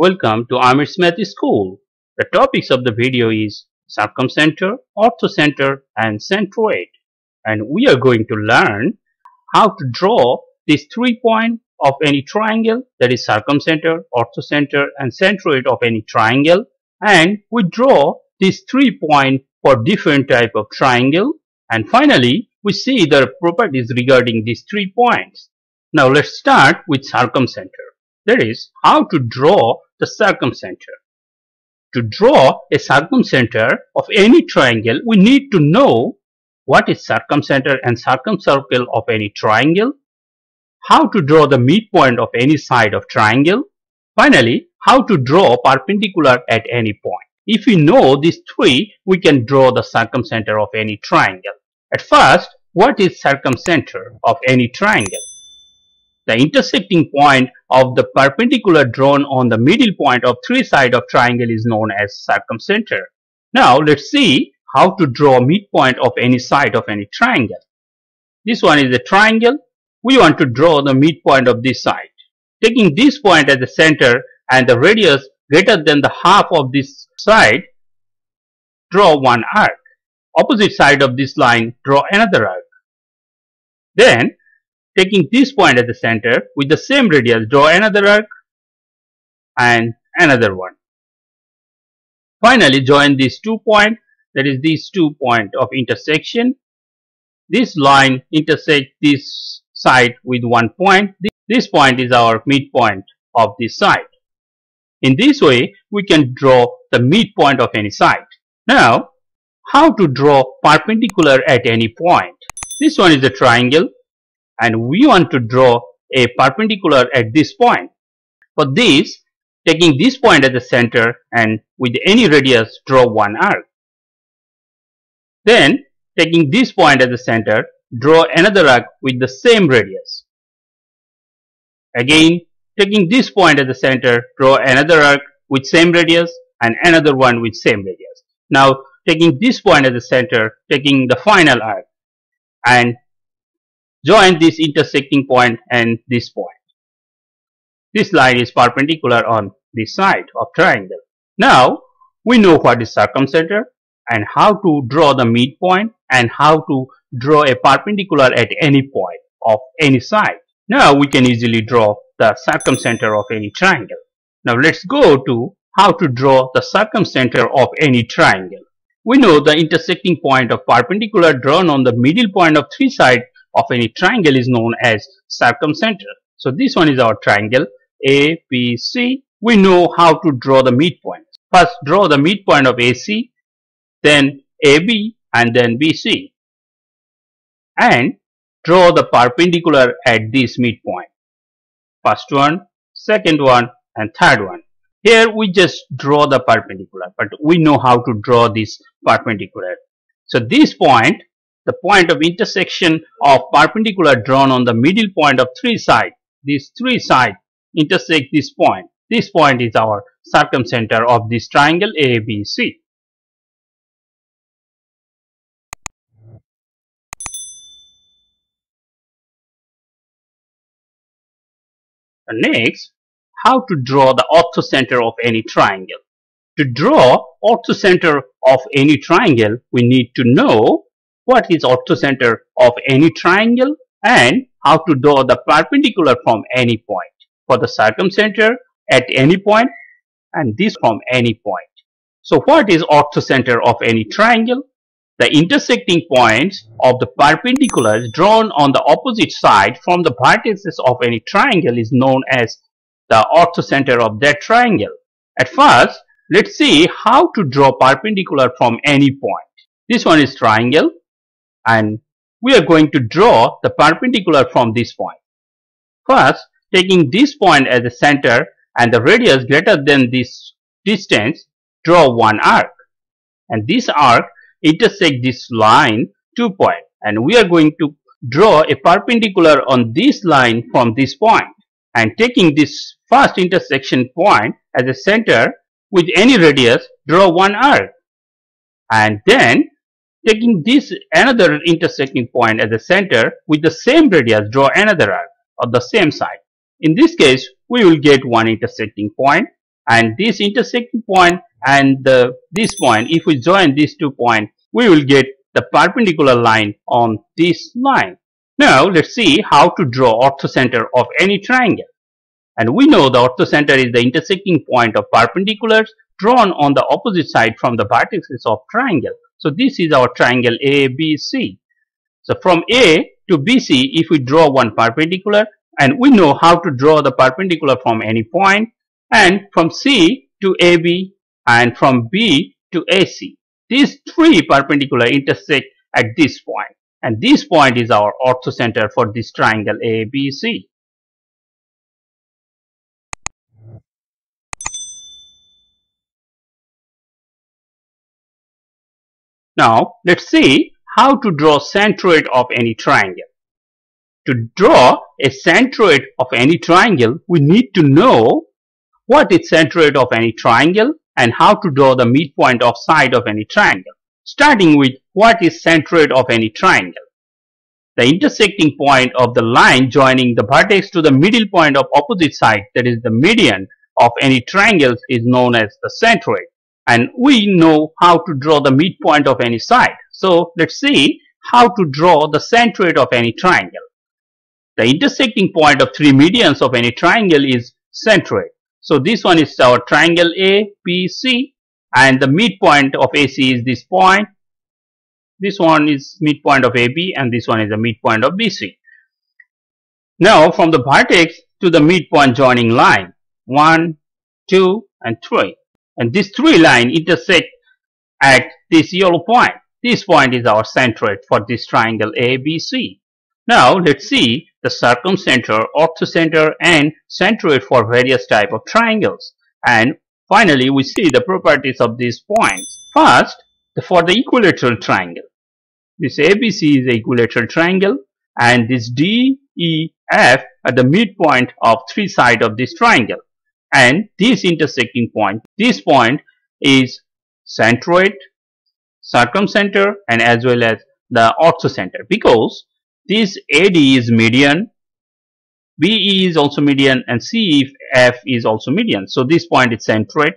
Welcome to Amir's Math School. The topics of the video is circumcenter, orthocenter and centroid. And we are going to learn how to draw these three points of any triangle that is circumcenter, orthocenter and centroid of any triangle. And we draw these three points for different type of triangle. And finally, we see the properties regarding these three points. Now let's start with circumcenter. That is how to draw the circumcenter. To draw a circumcenter of any triangle, we need to know what is circumcenter and circumcircle of any triangle, how to draw the midpoint of any side of triangle, finally, how to draw perpendicular at any point. If we know these three, we can draw the circumcenter of any triangle. At first, what is circumcenter of any triangle? The intersecting point of the perpendicular drawn on the middle point of three sides of triangle is known as circumcenter. Now let's see how to draw midpoint of any side of any triangle. This one is a triangle. We want to draw the midpoint of this side. Taking this point as the center and the radius greater than the half of this side, draw one arc. Opposite side of this line, draw another arc. Then taking this point as the center with the same radius draw another arc and another one. Finally join these two points that is these two point of intersection. This line intersect this side with one point. This point is our midpoint of this side. In this way we can draw the midpoint of any side. Now how to draw perpendicular at any point? This one is a triangle and we want to draw a perpendicular at this point. For this, taking this point as the center and with any radius draw one arc. Then taking this point as the center, draw another arc with the same radius. Again, taking this point as the center, draw another arc with same radius and another one with same radius. Now, taking this point as the center, taking the final arc and join this intersecting point and this point. This line is perpendicular on this side of triangle. Now, we know what is circumcenter and how to draw the midpoint and how to draw a perpendicular at any point of any side. Now, we can easily draw the circumcenter of any triangle. Now, let's go to how to draw the circumcenter of any triangle. We know the intersecting point of perpendicular drawn on the middle point of three sides of any triangle is known as circumcenter. So this one is our triangle ABC. We know how to draw the midpoint. First draw the midpoint of AC, then AB and then BC. And draw the perpendicular at this midpoint. First one, second one and third one. Here we just draw the perpendicular but we know how to draw this perpendicular. So this point the point of intersection of perpendicular drawn on the middle point of three sides. These three sides intersect this point. This point is our circumcenter of this triangle ABC. Next, how to draw the orthocenter of any triangle. To draw orthocenter of any triangle, we need to know what is orthocenter of any triangle and how to draw the perpendicular from any point. For the circumcenter at any point and this from any point. So what is orthocenter of any triangle? The intersecting points of the perpendiculars drawn on the opposite side from the vertices of any triangle is known as the orthocenter of that triangle. At first, let's see how to draw perpendicular from any point. This one is triangle and we are going to draw the perpendicular from this point. First, taking this point as the center and the radius greater than this distance, draw one arc. And this arc intersect this line two point. And we are going to draw a perpendicular on this line from this point. And taking this first intersection point as a center with any radius, draw one arc. And then Taking this another intersecting point as the center with the same radius draw another arc of the same side. In this case we will get one intersecting point and this intersecting point and the, this point if we join these two points we will get the perpendicular line on this line. Now let's see how to draw orthocenter of any triangle. And we know the orthocenter is the intersecting point of perpendiculars drawn on the opposite side from the vertices of triangle. So this is our triangle ABC. So from A to BC if we draw one perpendicular and we know how to draw the perpendicular from any point and from C to AB and from B to AC. These three perpendicular intersect at this point and this point is our orthocenter for this triangle ABC. Now let's see how to draw centroid of any triangle. To draw a centroid of any triangle, we need to know what is centroid of any triangle and how to draw the midpoint of side of any triangle. Starting with what is centroid of any triangle. The intersecting point of the line joining the vertex to the middle point of opposite side that is the median of any triangles is known as the centroid and we know how to draw the midpoint of any side. So let's see how to draw the centroid of any triangle. The intersecting point of three medians of any triangle is centroid. So this one is our triangle ABC and the midpoint of AC is this point. This one is midpoint of AB and this one is the midpoint of BC. Now from the vertex to the midpoint joining line 1, 2 and 3 and these three lines intersect at this yellow point. This point is our centroid for this triangle ABC. Now let's see the circumcenter, orthocenter and centroid for various type of triangles. And finally we see the properties of these points. First, for the equilateral triangle. This ABC is the equilateral triangle and this DEF at the midpoint of three sides of this triangle. And this intersecting point, this point is centroid, circumcenter and as well as the orthocenter because this AD is median, BE is also median and CF is also median. So this point is centroid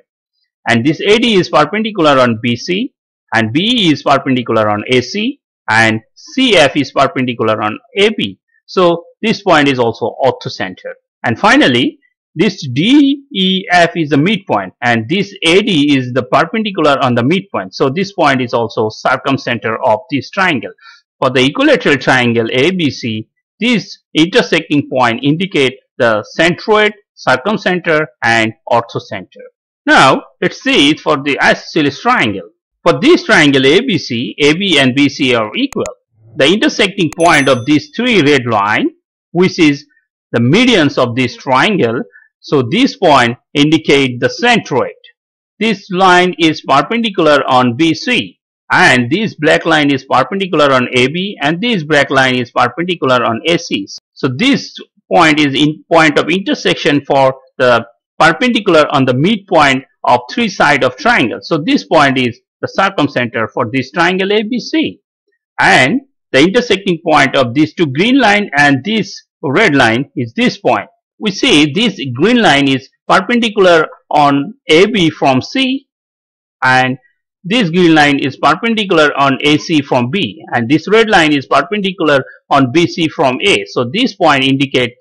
and this AD is perpendicular on BC and BE is perpendicular on AC and CF is perpendicular on AB. So this point is also orthocenter. And finally, this DEF is the midpoint and this AD is the perpendicular on the midpoint. So this point is also circumcenter of this triangle. For the equilateral triangle ABC, this intersecting point indicate the centroid, circumcenter and orthocenter. Now let's see it for the isosceles triangle. For this triangle ABC, AB and BC are equal. The intersecting point of these three red line, which is the medians of this triangle, so this point indicate the centroid. This line is perpendicular on BC and this black line is perpendicular on AB and this black line is perpendicular on AC. So this point is in point of intersection for the perpendicular on the midpoint of three side of triangle. So this point is the circumcenter for this triangle ABC and the intersecting point of these two green line and this red line is this point. We see this green line is perpendicular on AB from C and this green line is perpendicular on AC from B and this red line is perpendicular on BC from A. So this point indicate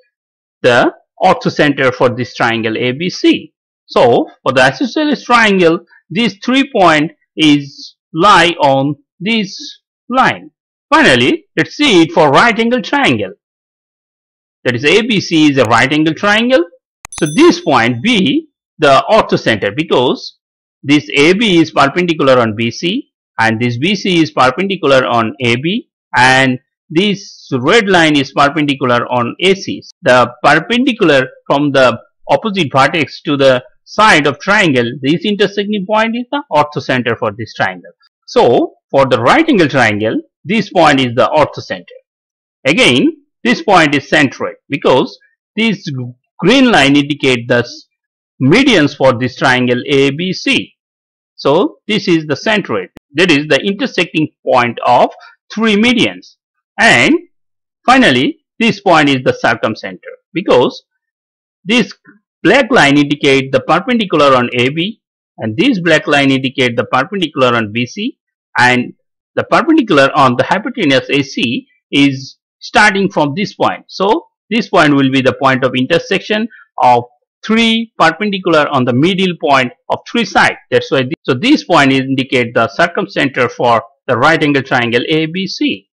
the orthocenter for this triangle ABC. So for the isosceles triangle, these three point is lie on this line. Finally, let's see it for right angle triangle. That is ABC is a right angle triangle. So this point B the orthocenter because this AB is perpendicular on BC and this BC is perpendicular on AB and this red line is perpendicular on AC. The perpendicular from the opposite vertex to the side of triangle, this intersecting point is the orthocenter for this triangle. So, for the right angle triangle, this point is the orthocenter. Again, this point is centroid because this green line indicate the medians for this triangle ABC. So this is the centroid. That is the intersecting point of three medians. And finally, this point is the circumcenter because this black line indicate the perpendicular on AB and this black line indicate the perpendicular on BC and the perpendicular on the hypotenuse AC is starting from this point. So this point will be the point of intersection of three perpendicular on the middle point of three sides. That's why. This, so this point indicate the circumcenter for the right angle triangle ABC.